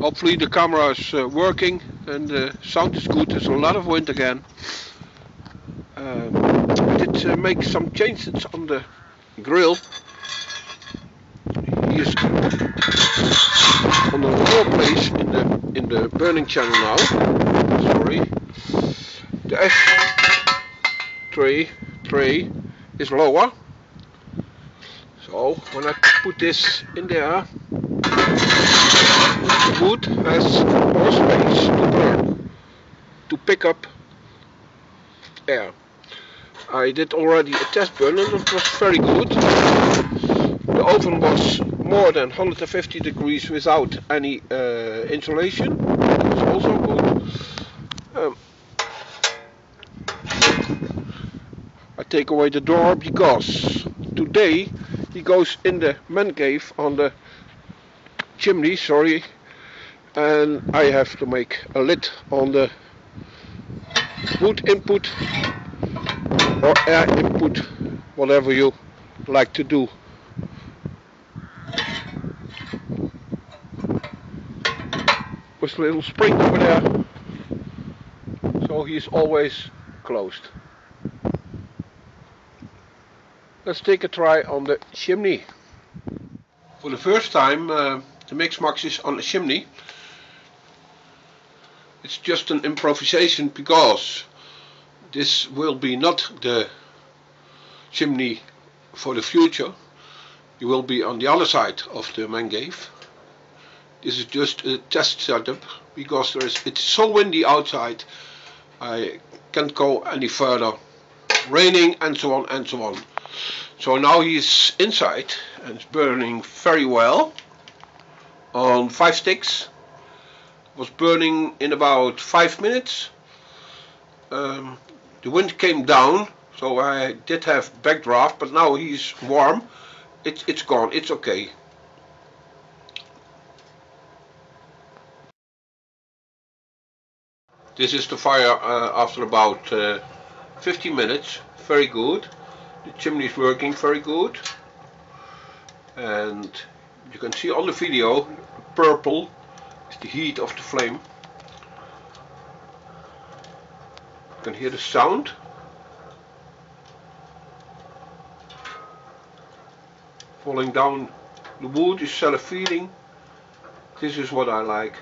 Hopefully the camera is uh, working and the sound is good. There's a lot of wind again. Um, I did uh, make some changes on the grill. He is on the lower place in the in the burning channel now. Sorry. The ash tray tray is lower. So when I put this in there, the wood has more space to burn, to pick up air. I did already a test burn and it was very good. The oven was more than 150 degrees without any uh, insulation. That's also good. Um, I take away the door because today he goes in the man cave on the chimney, sorry, and I have to make a lid on the wood input or air input, whatever you like to do. With a little spring over there, so he's always closed. Let's take a try on the chimney. For the first time uh, the Mix Max is on a chimney. It's just an improvisation because this will be not the chimney for the future. You will be on the other side of the man cave. This is just a test setup because there is it's so windy outside I can't go any further. Raining and so on and so on. So now he's inside and it's burning very well on five sticks. Was burning in about five minutes. Um, the wind came down, so I did have backdraft, but now he's warm. It's it's gone. It's okay. This is the fire uh, after about uh, 15 minutes. Very good. The chimney is working very good. And you can see on the video, purple is the heat of the flame. You can hear the sound. Falling down the wood is self-feeding. This is what I like.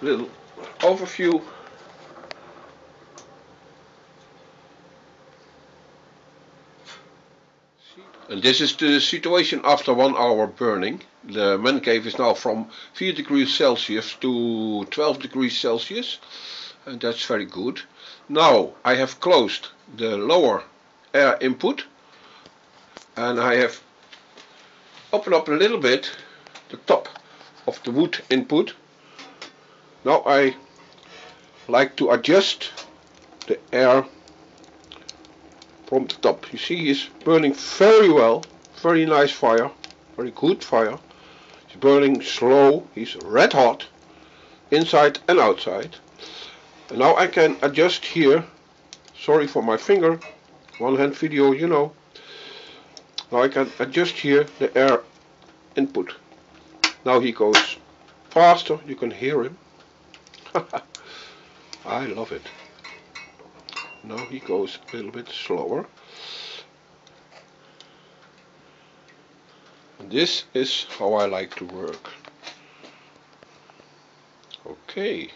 Little overview And this is the situation after one hour burning. The man cave is now from 4 degrees Celsius to 12 degrees Celsius. And that's very good. Now I have closed the lower air input. And I have opened up a little bit the top of the wood input. Now I like to adjust the air from the top. You see he's burning very well, very nice fire, very good fire. He's burning slow, he's red hot, inside and outside. And now I can adjust here, sorry for my finger, one hand video you know. Now I can adjust here the air input. Now he goes faster, you can hear him. I love it. Now he goes a little bit slower. And this is how I like to work. Okay.